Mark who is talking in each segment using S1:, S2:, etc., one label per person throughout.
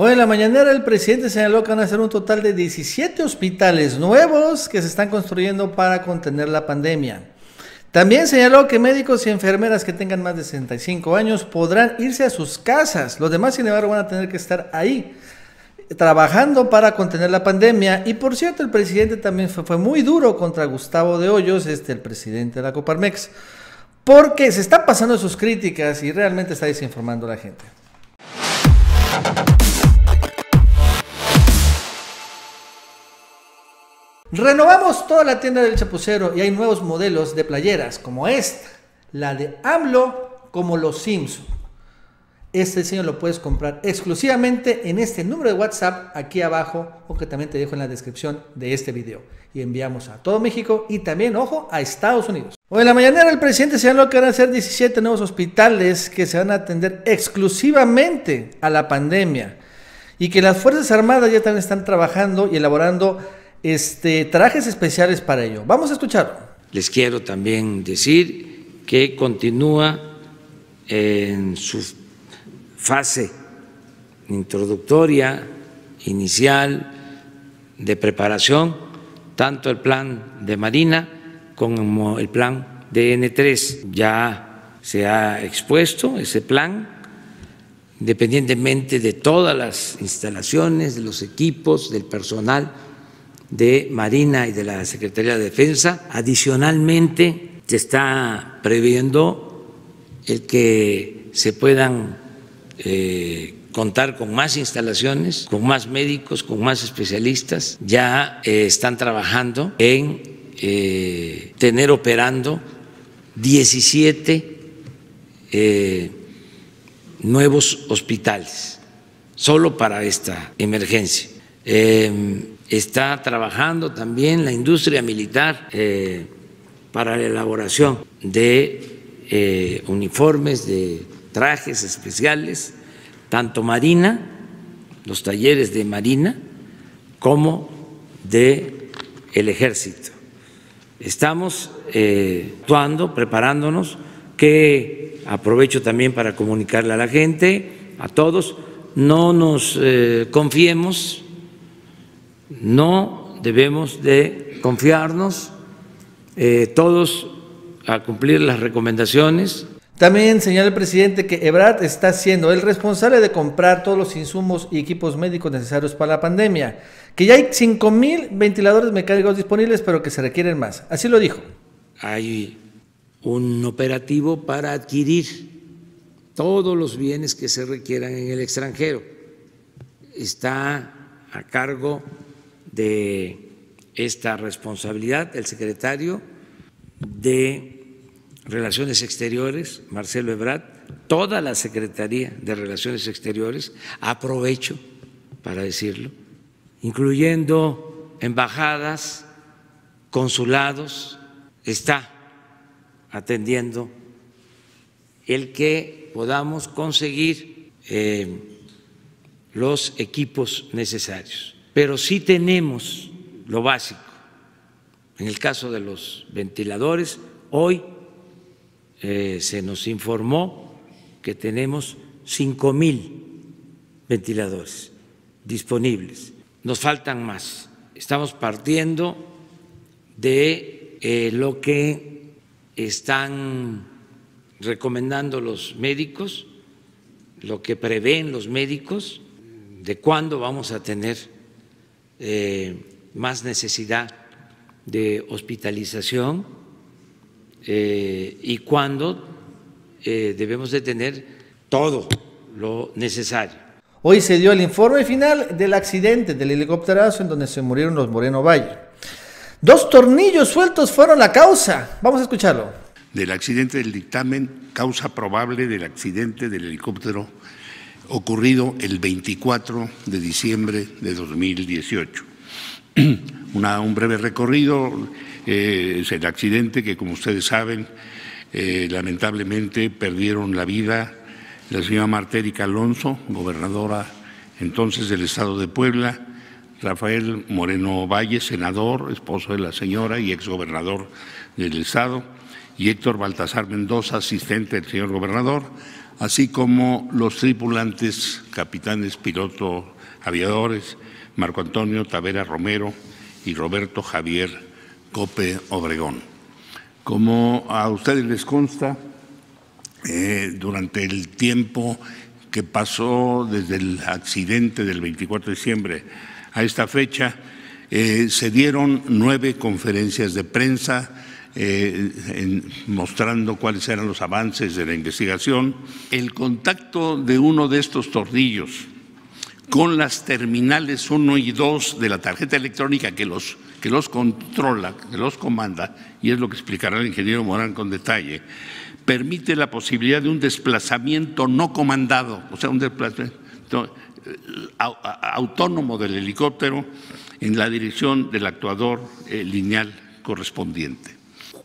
S1: Hoy en la mañanera el presidente señaló que van a hacer un total de 17 hospitales nuevos que se están construyendo para contener la pandemia. También señaló que médicos y enfermeras que tengan más de 65 años podrán irse a sus casas. Los demás, sin embargo, van a tener que estar ahí trabajando para contener la pandemia. Y por cierto, el presidente también fue, muy duro contra Gustavo de Hoyos, este, el presidente de la Coparmex, porque se está pasando sus críticas y realmente está desinformando a la gente. Renovamos toda la tienda del chapucero y hay nuevos modelos de playeras como esta, la de AMLO como los Simpson. Este diseño lo puedes comprar exclusivamente en este número de WhatsApp aquí abajo o que también te dejo en la descripción de este video. Y enviamos a todo México y también, ojo, a Estados Unidos. Hoy en la mañana el presidente señaló que van a ser 17 nuevos hospitales que se van a atender exclusivamente a la pandemia y que las Fuerzas Armadas ya también están trabajando y elaborando este, trajes especiales para ello. Vamos a escucharlo.
S2: Les quiero también decir que continúa en su fase introductoria, inicial, de preparación, tanto el plan de Marina como el plan de N3. Ya se ha expuesto ese plan, independientemente de todas las instalaciones, de los equipos, del personal de Marina y de la Secretaría de Defensa. Adicionalmente, se está previendo el que se puedan eh, contar con más instalaciones, con más médicos, con más especialistas. Ya eh, están trabajando en eh, tener operando 17 nuevos hospitales, solo para esta emergencia está trabajando también la industria militar eh, para la elaboración de eh, uniformes, de trajes especiales, tanto marina, los talleres de marina, como de el ejército. Estamos eh, actuando, preparándonos, que aprovecho también para comunicarle a la gente, a todos, no nos confiemos no debemos de confiarnos eh, todos a cumplir las recomendaciones.
S1: También señala el presidente que Ebrard está siendo el responsable de comprar todos los insumos y equipos médicos necesarios para la pandemia, que ya hay 5 mil ventiladores mecánicos disponibles, pero que se requieren más. Así lo dijo.
S2: Hay un operativo para adquirir todos los bienes que se requieran en el extranjero. Está a cargo de esta responsabilidad el secretario de Relaciones Exteriores, Marcelo Ebrard, toda la Secretaría de Relaciones Exteriores, aprovecho para decirlo, incluyendo embajadas, consulados, está atendiendo el que podamos conseguir eh, los equipos necesarios pero sí tenemos lo básico. En el caso de los ventiladores, hoy eh, se nos informó que tenemos cinco mil ventiladores disponibles. Nos faltan más. Estamos partiendo de eh, lo que están recomendando los médicos, lo que prevén los médicos, de cuándo vamos a tener eh, más necesidad de hospitalización eh, y cuándo eh, debemos de tener todo lo necesario.
S1: Hoy se dio el informe final del accidente del helicópterazo en donde se murieron los Moreno Valle. Dos tornillos sueltos fueron la causa. Vamos a escucharlo.
S3: Del accidente del dictamen, causa probable del accidente del helicóptero ocurrido el 24 de diciembre de 2018. un breve recorrido, eh, es el accidente que, como ustedes saben, eh, lamentablemente perdieron la vida la señora Martérica Alonso, gobernadora entonces del Estado de Puebla, Rafael Moreno Valle, senador, esposo de la señora y exgobernador del Estado, y Héctor Baltasar Mendoza, asistente del señor gobernador, así como los tripulantes, capitanes, pilotos, aviadores, Marco Antonio Tavera Romero y Roberto Javier Cope Obregón. Como a ustedes les consta, eh, durante el tiempo que pasó desde el accidente del 24 de diciembre a esta fecha, eh, se dieron nueve conferencias de prensa eh, mostrando cuáles eran los avances de la investigación. El contacto de uno de estos tornillos con las terminales 1 y 2 de la tarjeta electrónica que los, que los controla, que los comanda, y es lo que explicará el ingeniero Morán con detalle, permite la posibilidad de un desplazamiento no comandado, o sea, un desplazamiento eh, autónomo del helicóptero en la dirección del actuador eh, lineal correspondiente.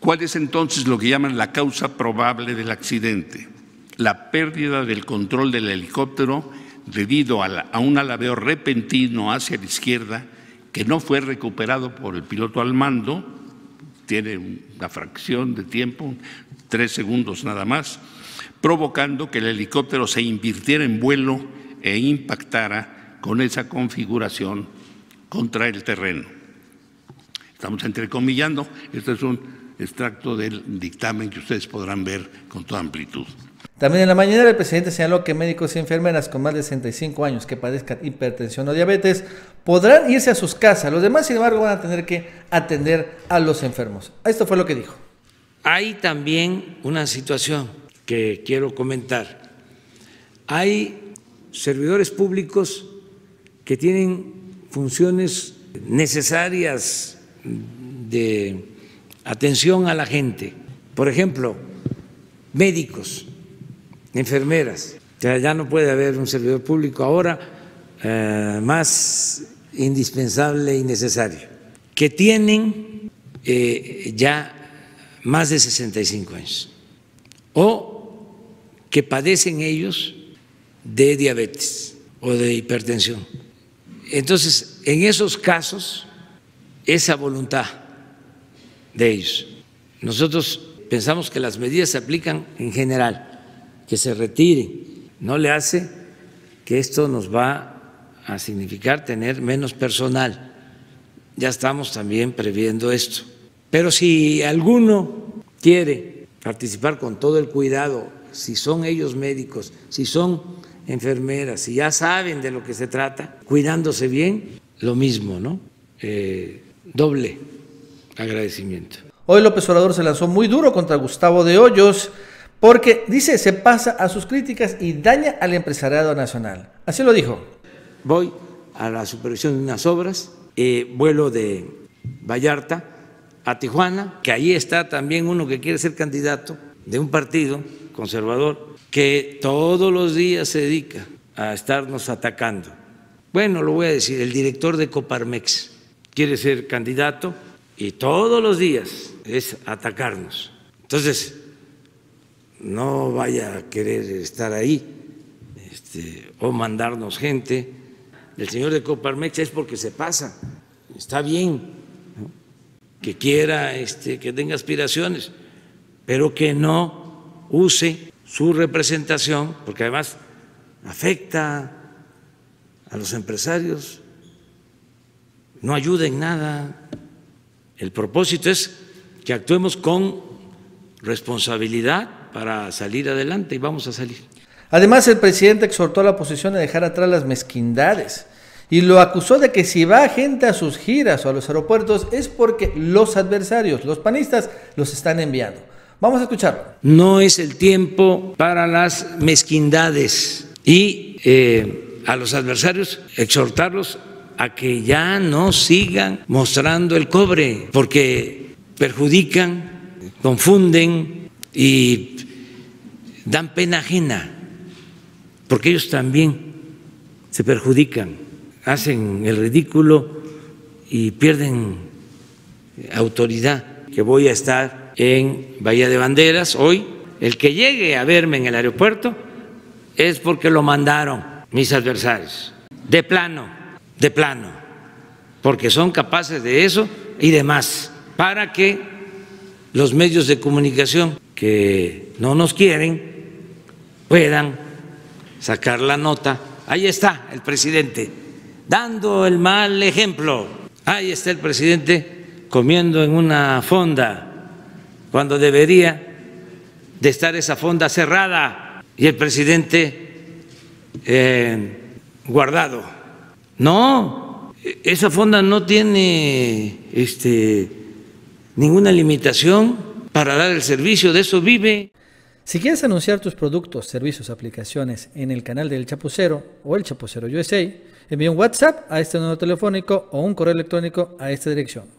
S3: ¿Cuál es entonces lo que llaman la causa probable del accidente? La pérdida del control del helicóptero debido a, un alabeo repentino hacia la izquierda que no fue recuperado por el piloto al mando, tiene una fracción de tiempo, tres segundos nada más, provocando que el helicóptero se invirtiera en vuelo e impactara con esa configuración contra el terreno. Estamos entrecomillando, este es un extracto del dictamen que ustedes podrán ver con toda amplitud.
S1: También en la mañana el presidente señaló que médicos y enfermeras con más de 65 años que padezcan hipertensión o diabetes podrán irse a sus casas. Los demás, sin embargo, van a tener que atender a los enfermos. Esto fue lo que dijo.
S2: Hay también una situación que quiero comentar. Hay servidores públicos que tienen funciones necesarias de atención a la gente. Por ejemplo, médicos, enfermeras. ya no puede haber un servidor público ahora eh, más indispensable y necesario, que tienen eh, ya más de 65 años o que padecen ellos de diabetes o de hipertensión entonces, en esos casos, esa voluntad de ellos. Nosotros pensamos que las medidas se aplican en general, que se retiren. No le hace que esto nos va a significar tener menos personal. Ya estamos también previendo esto. Pero si alguno quiere participar con todo el cuidado, si son ellos médicos, si son enfermeras, si ya saben de lo que se trata, cuidándose bien, lo mismo, ¿no? Eh, doble agradecimiento.
S1: Hoy López Obrador se lanzó muy duro contra Gustavo de Hoyos porque dice se pasa a sus críticas y daña al empresariado nacional. Así lo dijo.
S2: Voy a la supervisión de unas obras, eh, vuelo de Vallarta a Tijuana, que ahí está también uno que quiere ser candidato de un partido conservador que todos los días se dedica a estarnos atacando. Bueno, lo voy a decir, el director de Coparmex quiere ser candidato y todos los días es atacarnos. Entonces, no vaya a querer estar ahí este, o mandarnos gente. El señor de Coparmex es porque se pasa, está bien que quiera, este, que tenga aspiraciones, pero que no use su representación, porque además afecta a los empresarios, no ayuda en nada. El propósito es que actuemos con responsabilidad para salir adelante y vamos a salir.
S1: Además, el presidente exhortó a la oposición a dejar atrás las mezquindades y lo acusó de que si va gente a sus giras o a los aeropuertos es porque los adversarios, los panistas, los están enviando. Vamos a escucharlo.
S2: No es el tiempo para las mezquindades y eh, a los adversarios exhortarlos a que ya no sigan mostrando el cobre, porque perjudican, confunden y dan pena ajena, porque ellos también se perjudican, hacen el ridículo y pierden autoridad, que voy a estar en Bahía de Banderas hoy. El que llegue a verme en el aeropuerto es porque lo mandaron mis adversarios. De plano, de plano. Porque son capaces de eso y de más. Para que los medios de comunicación que no nos quieren puedan sacar la nota. Ahí está el presidente, dando el mal ejemplo. Ahí está el presidente comiendo en una fonda, cuando debería de estar esa fonda cerrada y el presidente eh, guardado. No, esa fonda no tiene este, ninguna limitación para dar el servicio, de eso vive.
S1: Si quieres anunciar tus productos, servicios, aplicaciones en el canal del Chapucero o el Chapucero USA, envía un WhatsApp a este número telefónico o un correo electrónico a esta dirección